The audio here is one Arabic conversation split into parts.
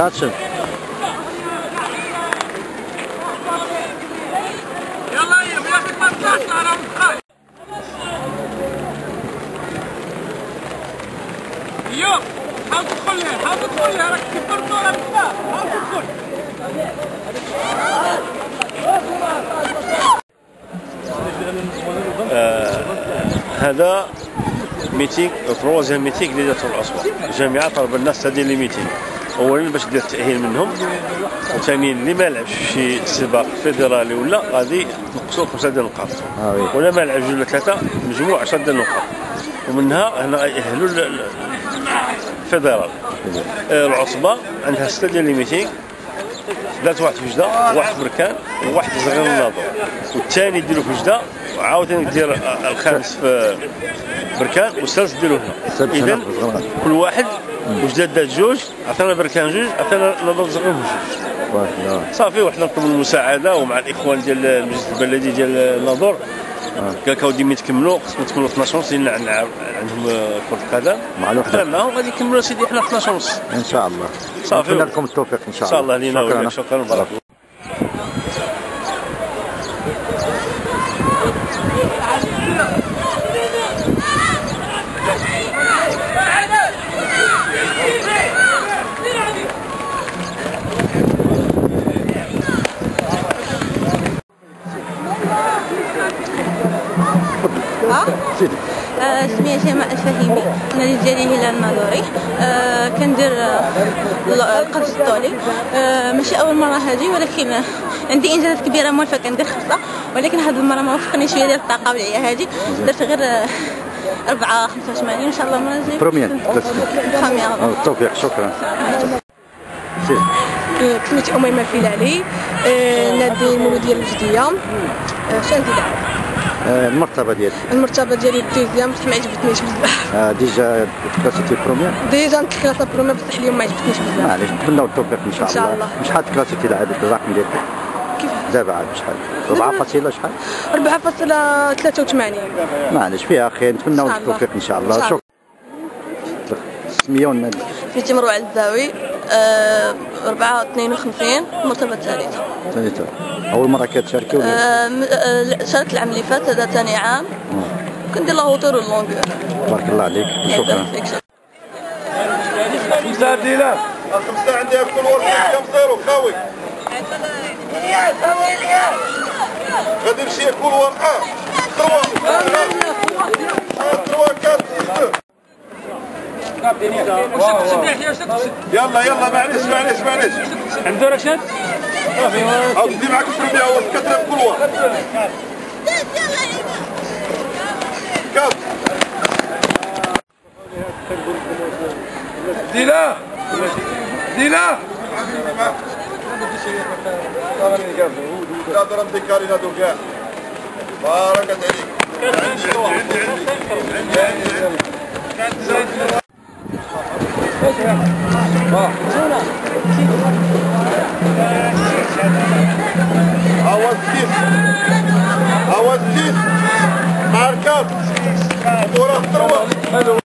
حاول تدخل هذا ميتينغ تروازيام ميتينغ دارته الاسواق الجامعة طلب الناس تدير لي ميتينغ اولا باش دير تاهيل منهم وثانيا اللي ما لعبش في سباق فيدرالي ولا غادي نقصوا خمسة ديال النقاط. آه. ولا ما لعب جوج ولا ثلاثة مجموع 10 ديال النقاط. ومنها هنا يأهلوا الفيدرال. آه، العصبة عندها ستة ديال لي ميتينغ دارت واحد في وجده واحد في بركان وواحد في صغير الناظور والثاني يديرو في وجده وعاوتاني دير الخامس في بركان والسادس ديرو هنا. اذا. كل واحد وجده دات جوج عطانا بركان جوج ناظور صغير جوج صافي وحنا نطلبوا المساعدة ومع الإخوان ديال المجلس البلدي ديال الناظور قال لك اودي ملي تكملوا خصكم تكملوا 12 ونص لأن عندهم كرة القدم. مع الوحدة. حنا معاهم غادي يكملوا سيدي حنا 12 ونص إن شاء الله. صافي. نتمنى لكم التوفيق إن شاء إن شاء الله. الله لينا شكرا. بارك ديالي هلال الناظوري آه، كندير آه، ال- القفز الطولي آه، ماشي أول مرة هذه ولكن آه، عندي إنجازات كبيرة موالفه كندير خمسه ولكن هذه المرة ما وفقني شوية ديال الطاقة والعيا هذه. درت غير آه، أربعة 85 إن شاء الله المرة الجاية بروميير بروميير آه، التوفيق شكرا. سميتي أميمة الفيلالي. آه، نادي المولودية الوجدية آه، شنو آه، المرتبة ديالك؟ المرتبة ديالي الدوزيام بصح ما عجبتنيش بزاف. آه، ديجا كلاسيتي بروميير ديجا نتكلاس بروميير بصح اليوم ما عجبتنيش بزاف. معليش نتمنوا التوفيق إن شاء إن شاء الله. الله. شحال كلاسيتي العدد الرقم ديالك؟ كيف؟ دابا عاد شحال؟ 4 فاصلة شحال؟ 4.83 معليش فيها خير. نتمنوا الله. التوفيق إن شاء الله. شكرا. السميه والنادي في مروع الزاوي آه، 4 52 المرتبة الثالثة ثالثة. أول مرة كتشاركي ولا؟ آه، آه، شاركت العام اللي فات هذا ثاني عام. كندير لا هوتور واللونغور بارك الله عليك. شكرا. خمسه ديالك خمسة عندي كل ورقة. كم صيروا خاوي غادي نمشي كل ورقة يلا يلا معليش معليش معليش عنده رشاد أو دي معك شنو هو كتر كل ورقة كات ديلا ديلا لا ضرب ديكاري نادو كاع بارك عليك هوا Our I our sis, mark up, fotoğraf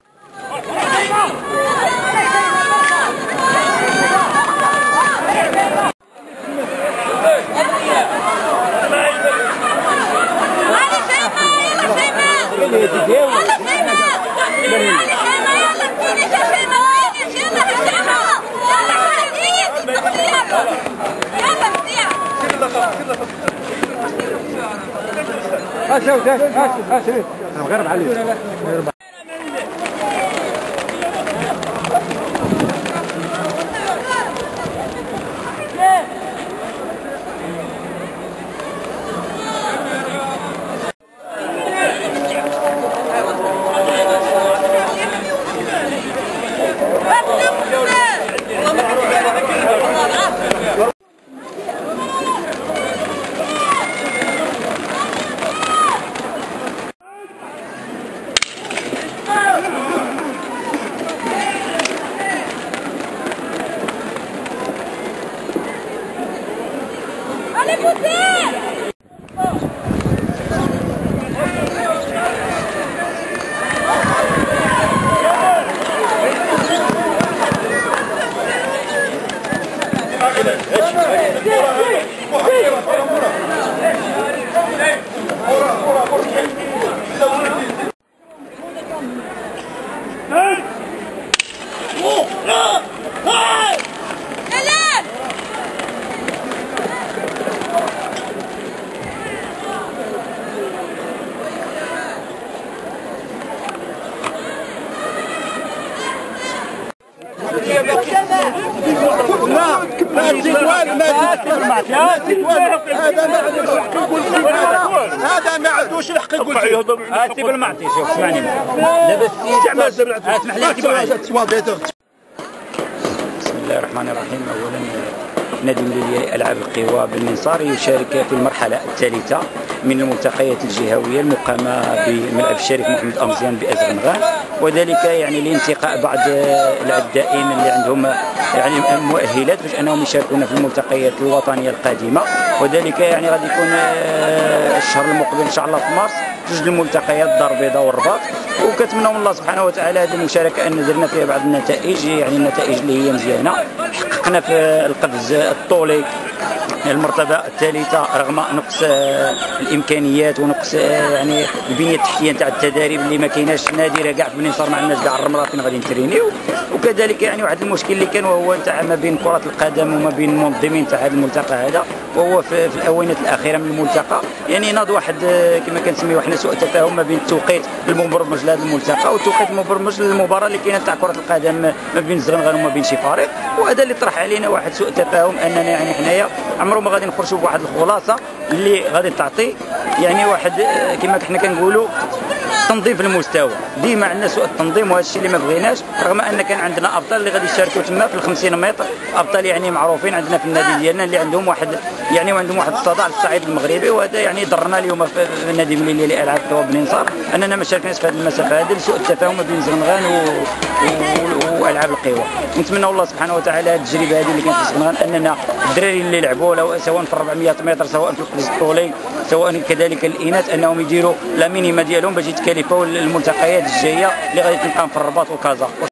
هات هات هات هات المغرب عليك. المغرب هذا ما عندوش الحق يقول بالمعطي شوف اسمعني اسمح لي بسم الله الرحمن الرحيم اولا نادي المليلية لألعاب القوى بالمنصار يشارك في المرحلة الثالثة من الملتقيات الجهوية المقامة بملعب الشريف محمد أمزيان بأزغنغان وذلك يعني لانتقاء بعض العدائين اللي عندهم يعني مؤهلات باش أنهم يشاركون في الملتقيات الوطنية القادمة. وذلك يعني غادي يكون آه، الشهر المقبل إن شاء الله في مارس جوج الملتقيات الدار البيضاء والرباط وكنتمنى من الله سبحانه وتعالى هذه المشاركة أن درنا فيها بعض النتائج يعني النتائج اللي هي مزيانة. حققنا في القفز الطولي. المرتبة الثالثة رغم نقص آه، الإمكانيات ونقص آه، يعني البنية التحتية نتاع التدريب اللي ما كايناش نادرة كاع في بني صار مع الناس كاع الرملة فين غادي نترينيو. وكذلك يعني واحد المشكل اللي كان وهو نتاع ما بين كرة القدم وما بين المنظمين تاع هذا الملتقى هذا وهو في, في الأونات الأخيرة من الملتقى. يعني ناض واحد آه، كما كنسميو حنا سوء تفاهم ما بين التوقيت المبرمج لهذا الملتقى والتوقيت المبرمج للمباراة اللي كاينة تاع كرة القدم ما بين الزغنغان وما بين شي فريق. وهذا اللي طرح علينا واحد سوء تفاهم أننا يعني حنايا عمره ما غادي نخرجوا بواحد الخلاصة اللي غادي تعطي يعني واحد آه، كما حنا كنقولوا تنظيم في المستوى. ديما عندنا سوء التنظيم وهذا الشيء اللي ما بغيناش رغم أن كان عندنا ابطال اللي غادي يشاركوا تما في ال 50 متر ابطال يعني معروفين عندنا في النادي ديالنا اللي عندهم واحد يعني وعندهم واحد الصدى على الصعيد المغربي وهذا يعني ضرنا اليوم في النادي المليلي لألعاب الثواب بن نصار أننا ما شاركناش في هذه المسافة هذه لسوء التفاهم بين زغنغان و... و... وألعاب القوى. نتمنى الله سبحانه وتعالى التجربة هذه اللي كانت في زغنغان أننا الدراري اللي لعبوا سواء في 400 متر سواء في القفز الطولي سواء كذلك الإناث أنهم يديروا لا مينيما ديالهم باش يتكلفوا الملتقيات الجاية اللي غادي تلقاهم في الرباط وكازا